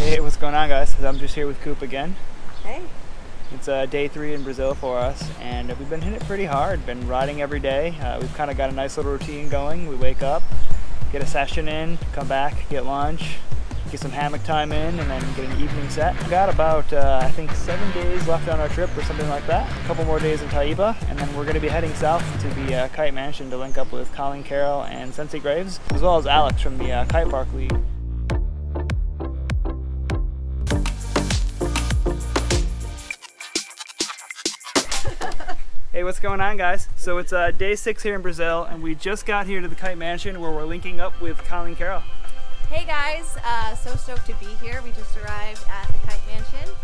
Hey, what's going on, guys? I'm just here with Coop again. Hey. It's uh, day three in Brazil for us, and we've been hitting it pretty hard. Been riding every day. Uh, we've kind of got a nice little routine going. We wake up, get a session in, come back, get lunch, get some hammock time in, and then get an evening set. We've got about, uh, I think, seven days left on our trip or something like that. A couple more days in Taiba, and then we're going to be heading south to the uh, Kite Mansion to link up with Colleen Carroll and Sensi Graves, as well as Alex from the uh, Kite Park League. Hey, what's going on, guys? So it's uh, day six here in Brazil, and we just got here to the Kite Mansion where we're linking up with Colleen Carroll. Hey guys, uh, so stoked to be here. We just arrived at the Kite Mansion,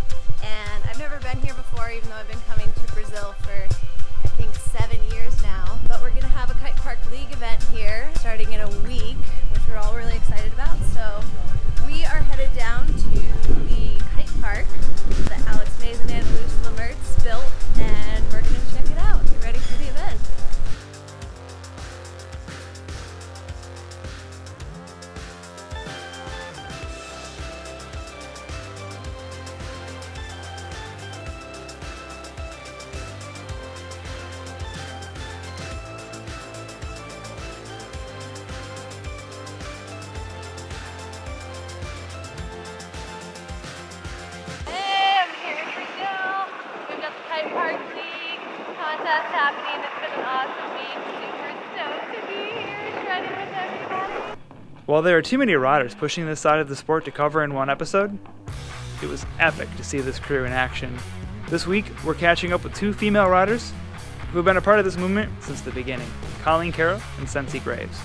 and I've never been here before, even though I've been coming to Brazil for I think seven years now. But we're gonna have a Kite Park League event here starting in a week, which we're all really excited about. So we are headed down While there are too many riders pushing this side of the sport to cover in one episode, it was epic to see this crew in action. This week, we're catching up with two female riders who have been a part of this movement since the beginning Colleen Carroll and Sensi Graves.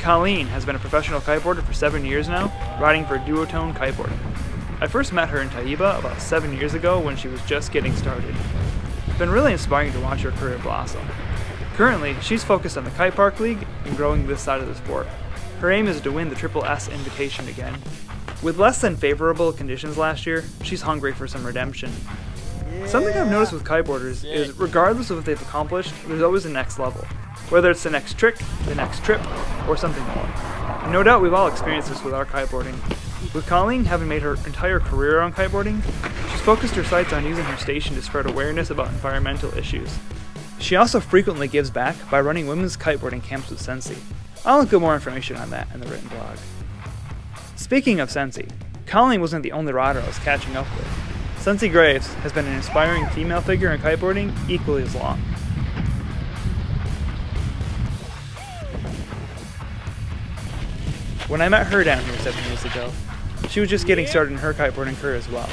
Colleen has been a professional kiteboarder for seven years now, riding for Duotone Kiteboarding. I first met her in Taiba about seven years ago when she was just getting started. It's been really inspiring to watch her career blossom. Currently, she's focused on the Kite Park League and growing this side of the sport. Her aim is to win the Triple S invitation again. With less than favorable conditions last year, she's hungry for some redemption. Something I've noticed with kiteboarders is regardless of what they've accomplished, there's always a next level. Whether it's the next trick, the next trip, or something more. And no doubt we've all experienced this with our kiteboarding. With Colleen having made her entire career on kiteboarding, she's focused her sights on using her station to spread awareness about environmental issues. She also frequently gives back by running women's kiteboarding camps with Sensi. I'll include more information on that in the written blog. Speaking of Sensi, Colleen wasn't the only rider I was catching up with. Sensi Graves has been an inspiring female figure in kiteboarding equally as long. When I met her down here seven years ago, she was just getting started in her kiteboarding career as well.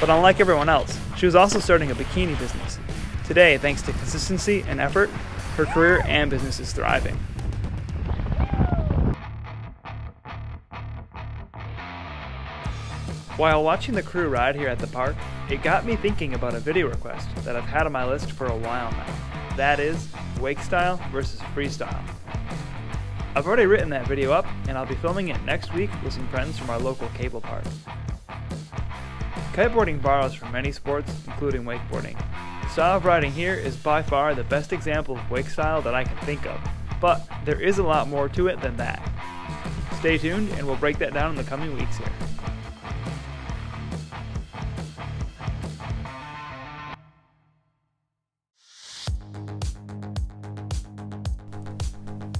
But unlike everyone else, she was also starting a bikini business. Today, thanks to consistency and effort, her career and business is thriving. While watching the crew ride here at the park, it got me thinking about a video request that I've had on my list for a while now. That is, wake style versus freestyle. I've already written that video up, and I'll be filming it next week with some friends from our local cable park. Kiteboarding borrows from many sports, including wakeboarding. The style of riding here is by far the best example of wake style that I can think of, but there is a lot more to it than that. Stay tuned, and we'll break that down in the coming weeks here.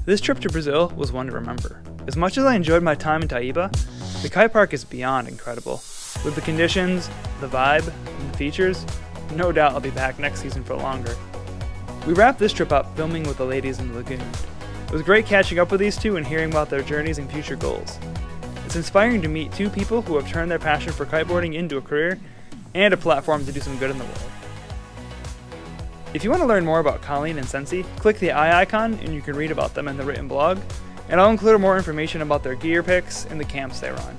This trip to Brazil was one to remember. As much as I enjoyed my time in Taiba, the kite park is beyond incredible. With the conditions, the vibe, and the features, no doubt I'll be back next season for longer. We wrapped this trip up filming with the ladies in the lagoon. It was great catching up with these two and hearing about their journeys and future goals. It's inspiring to meet two people who have turned their passion for kiteboarding into a career and a platform to do some good in the world. If you want to learn more about Colleen and Sensi, click the eye icon and you can read about them in the written blog, and I'll include more information about their gear picks and the camps they run.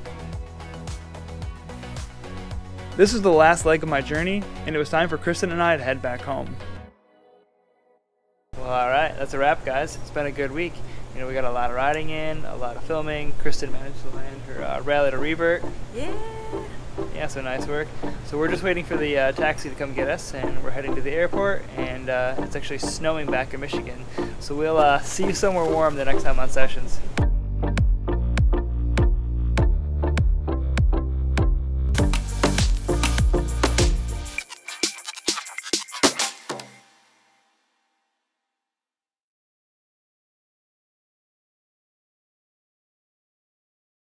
This is the last leg of my journey, and it was time for Kristen and I to head back home. Well, alright, that's a wrap, guys. It's been a good week. You know, we got a lot of riding in, a lot of filming. Kristen managed to land her uh, raley to revert. Yeah. Yeah, so nice work. So we're just waiting for the uh, taxi to come get us, and we're heading to the airport. And uh, it's actually snowing back in Michigan, so we'll uh, see you somewhere warm the next time on sessions.